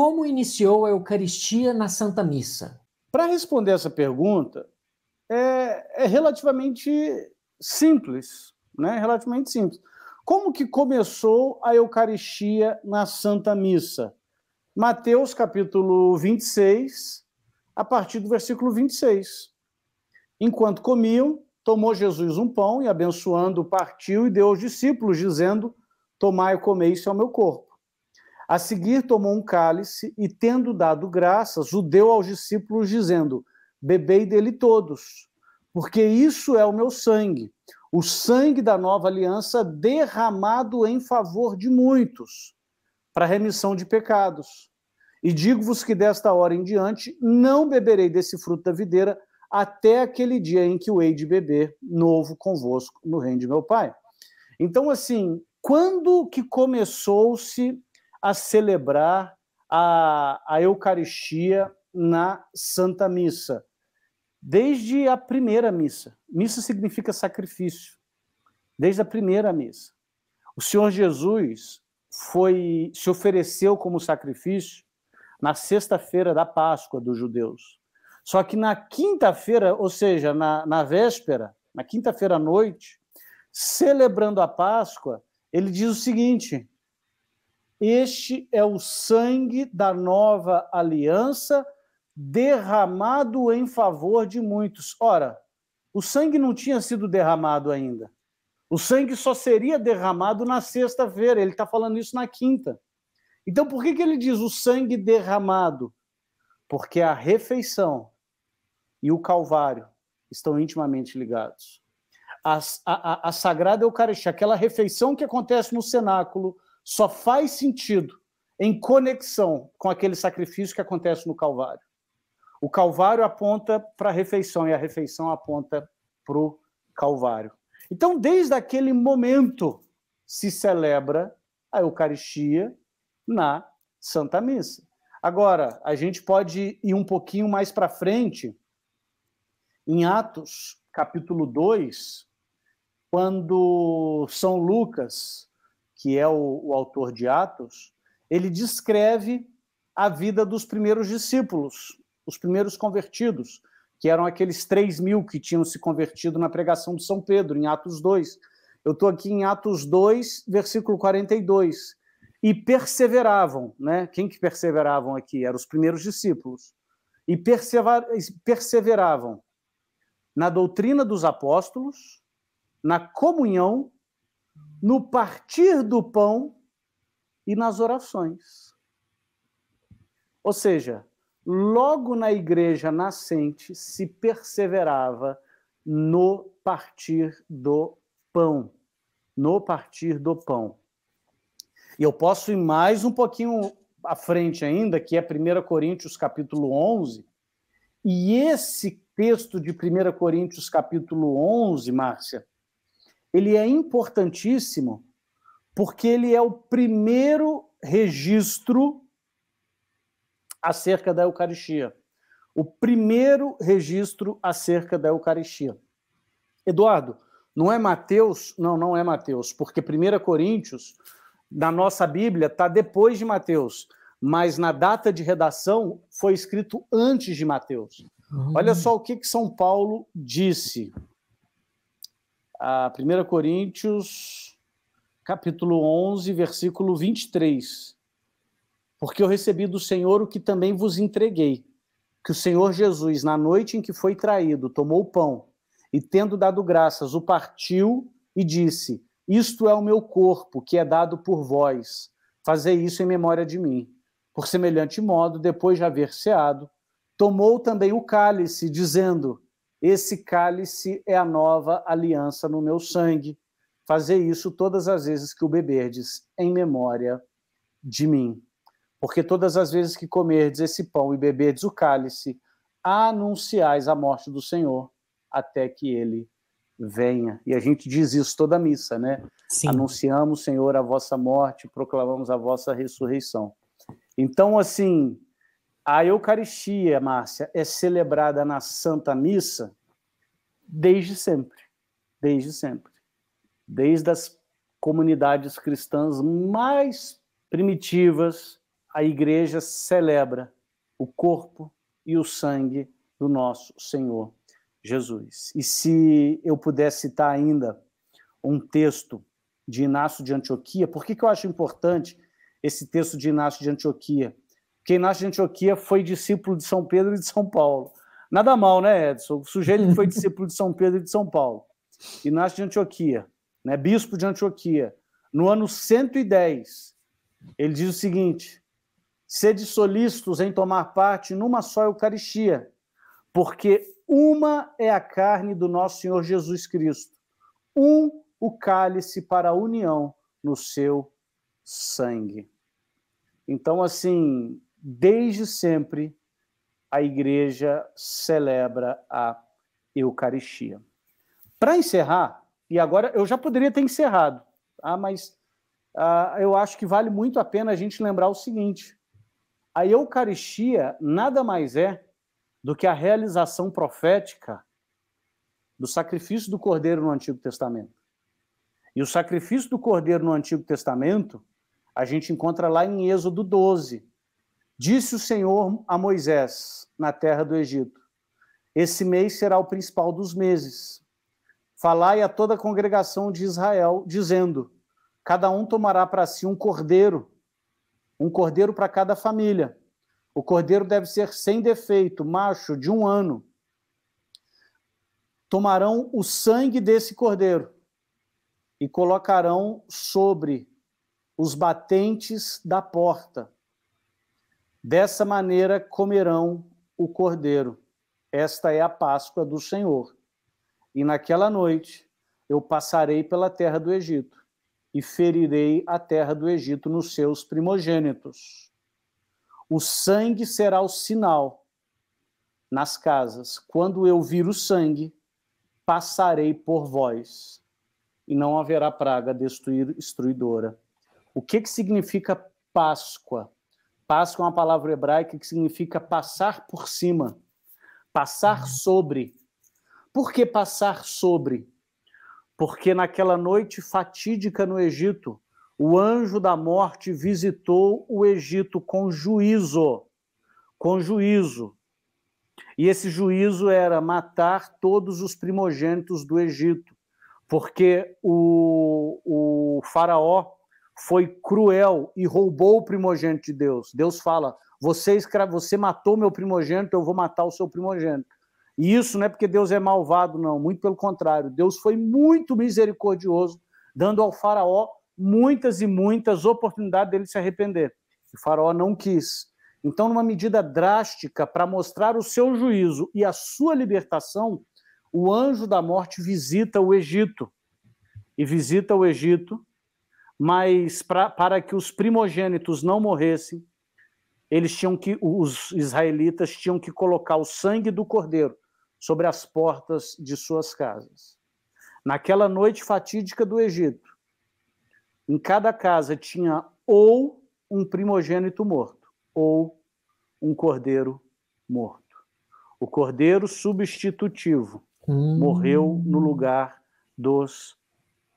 como iniciou a Eucaristia na Santa Missa? Para responder essa pergunta, é, é, relativamente simples, né? Relativamente simples. Como que começou a Eucaristia na Santa Missa? Mateus capítulo 26, a partir do versículo 26. Enquanto comiam, tomou Jesus um pão e, abençoando, partiu e deu aos discípulos, dizendo: Tomai e comei, isso é o meu corpo. A seguir, tomou um cálice e, tendo dado graças, o deu aos discípulos, dizendo: Bebei dele todos, porque isso é o meu sangue, o sangue da nova aliança derramado em favor de muitos, para remissão de pecados. E digo-vos que desta hora em diante não beberei desse fruto da videira até aquele dia em que o hei de beber novo convosco no reino de meu Pai. Então, assim, quando que começou-se a celebrar a, a Eucaristia na Santa Missa. Desde a primeira missa. Missa significa sacrifício. Desde a primeira missa. O Senhor Jesus foi se ofereceu como sacrifício na sexta-feira da Páscoa dos judeus. Só que na quinta-feira, ou seja, na, na véspera, na quinta-feira à noite, celebrando a Páscoa, ele diz o seguinte: este é o sangue da nova aliança derramado em favor de muitos. Ora, o sangue não tinha sido derramado ainda. O sangue só seria derramado na sexta-feira. Ele está falando isso na quinta. Então, por que, que ele diz o sangue derramado? Porque a refeição e o Calvário estão intimamente ligados. A, a, a Sagrada Eucaristia, aquela refeição que acontece no cenáculo, só faz sentido em conexão com aquele sacrifício que acontece no Calvário. O Calvário aponta para a refeição e a refeição aponta para o Calvário. Então, desde aquele momento, se celebra a Eucaristia na Santa Missa. Agora, a gente pode ir um pouquinho mais para frente, em Atos, capítulo 2, quando São Lucas que é o, o autor de Atos, ele descreve a vida dos primeiros discípulos, os primeiros convertidos, que eram aqueles 3 mil que tinham se convertido na pregação de São Pedro, em Atos 2. Eu estou aqui em Atos 2, versículo 42. E perseveravam, né? Quem que perseveravam aqui? Eram os primeiros discípulos. E perseveravam na doutrina dos apóstolos, na comunhão, no partir do pão e nas orações. Ou seja, logo na igreja nascente se perseverava no partir do pão. No partir do pão. E eu posso ir mais um pouquinho à frente ainda, que é 1 Coríntios capítulo 11, e esse texto de 1 Coríntios capítulo 11, Márcia, ele é importantíssimo porque ele é o primeiro registro acerca da Eucaristia. O primeiro registro acerca da Eucaristia. Eduardo, não é Mateus? Não, não é Mateus, porque 1 Coríntios, na nossa Bíblia, está depois de Mateus, mas na data de redação foi escrito antes de Mateus. Uhum. Olha só o que, que São Paulo disse a 1 Coríntios, capítulo 11, versículo 23. Porque eu recebi do Senhor o que também vos entreguei, que o Senhor Jesus, na noite em que foi traído, tomou o pão e, tendo dado graças, o partiu e disse: Isto é o meu corpo, que é dado por vós. Fazei isso em memória de mim. Por semelhante modo, depois de haver ceado, tomou também o cálice, dizendo: esse cálice é a nova aliança no meu sangue. Fazer isso todas as vezes que o beberdes, em memória de mim. Porque todas as vezes que comerdes esse pão e beberdes o cálice, anunciais a morte do Senhor até que ele venha. E a gente diz isso toda a missa, né? Sim. Anunciamos, Senhor, a vossa morte, proclamamos a vossa ressurreição. Então, assim, a Eucaristia, Márcia, é celebrada na Santa Missa desde sempre. Desde sempre. Desde as comunidades cristãs mais primitivas a igreja celebra o corpo e o sangue do nosso Senhor Jesus. E se eu puder citar ainda um texto de Inácio de Antioquia, por que, que eu acho importante esse texto de Inácio de Antioquia? Porque Inácio de Antioquia foi discípulo de São Pedro e de São Paulo. Nada mal, né, Edson? O sujeito que foi discípulo de São Pedro e de São Paulo. Inácio de Antioquia, né, bispo de Antioquia, no ano 110, ele diz o seguinte: sede solícitos em tomar parte numa só Eucaristia, porque uma é a carne do nosso Senhor Jesus Cristo, um o cálice para a união no seu sangue. Então, assim, desde sempre, a igreja celebra a Eucaristia. Para encerrar, e agora eu já poderia ter encerrado, ah, mas ah, eu acho que vale muito a pena a gente lembrar o seguinte: a Eucaristia nada mais é do que a realização profética do sacrifício do Cordeiro no Antigo Testamento. E o sacrifício do Cordeiro no Antigo Testamento, a gente encontra lá em Êxodo 12. Disse o Senhor a Moisés, na terra do Egito: Esse mês será o principal dos meses. Falai a toda a congregação de Israel, dizendo: Cada um tomará para si um cordeiro, um cordeiro para cada família. O cordeiro deve ser sem defeito, macho, de um ano. Tomarão o sangue desse cordeiro e colocarão sobre os batentes da porta. Dessa maneira comerão o cordeiro. Esta é a Páscoa do Senhor. E naquela noite eu passarei pela terra do Egito e ferirei a terra do Egito nos seus primogênitos o sangue será o sinal nas casas. Quando eu vir o sangue, passarei por vós, e não haverá praga destruidora. O que, que significa Páscoa? Páscoa é uma palavra hebraica que significa passar por cima, passar uhum. sobre. Por que passar sobre? Porque naquela noite fatídica no Egito, o anjo da morte visitou o Egito com juízo, com juízo. E esse juízo era matar todos os primogênitos do Egito, porque o, o faraó foi cruel e roubou o primogênito de Deus. Deus fala: você, escra... você matou meu primogênito, eu vou matar o seu primogênito. E isso não é porque Deus é malvado, não, muito pelo contrário. Deus foi muito misericordioso, dando ao faraó muitas e muitas oportunidades dele se arrepender. O faraó não quis. Então, numa medida drástica para mostrar o seu juízo e a sua libertação, o anjo da morte visita o Egito. E visita o Egito, mas pra, para que os primogênitos não morressem, eles tinham que os israelitas tinham que colocar o sangue do cordeiro sobre as portas de suas casas. Naquela noite fatídica do Egito, em cada casa tinha ou um primogênito morto, ou um cordeiro morto. O cordeiro substitutivo hum. morreu no lugar dos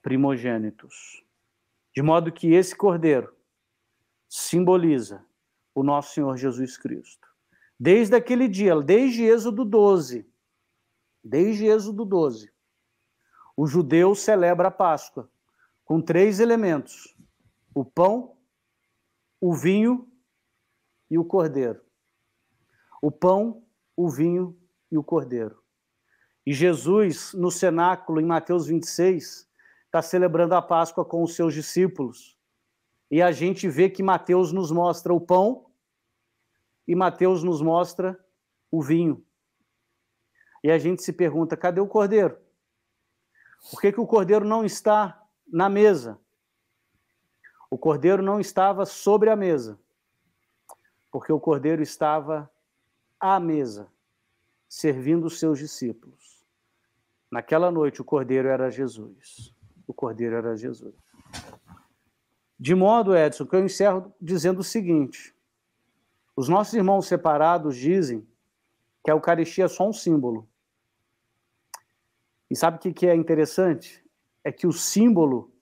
primogênitos. De modo que esse cordeiro simboliza o nosso Senhor Jesus Cristo. Desde aquele dia, desde Êxodo 12, desde Êxodo 12, o judeu celebra a Páscoa com três elementos: o pão, o vinho e o cordeiro. O pão, o vinho e o cordeiro. E Jesus, no cenáculo, em Mateus 26, está celebrando a Páscoa com os seus discípulos. E a gente vê que Mateus nos mostra o pão e Mateus nos mostra o vinho. E a gente se pergunta: cadê o cordeiro? Por que, que o cordeiro não está na mesa. O cordeiro não estava sobre a mesa, porque o cordeiro estava à mesa, servindo os seus discípulos. Naquela noite, o cordeiro era Jesus o Cordeiro era Jesus. De modo, Edson, que eu encerro dizendo o seguinte: os nossos irmãos separados dizem que a Eucaristia é só um símbolo. E sabe o que, é interessante? É que o símbolo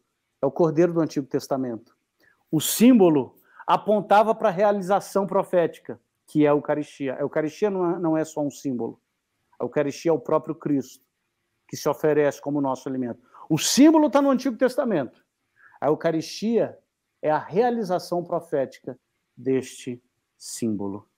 é o Cordeiro do Antigo Testamento. O símbolo apontava para a realização profética, que é a Eucaristia. A Eucaristia não é, é só um símbolo. A Eucaristia é o próprio Cristo, que se oferece como nosso alimento. O símbolo está no Antigo Testamento. A Eucaristia é a realização profética deste símbolo.